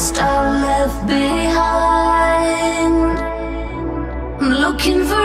lost are left behind. I'm looking for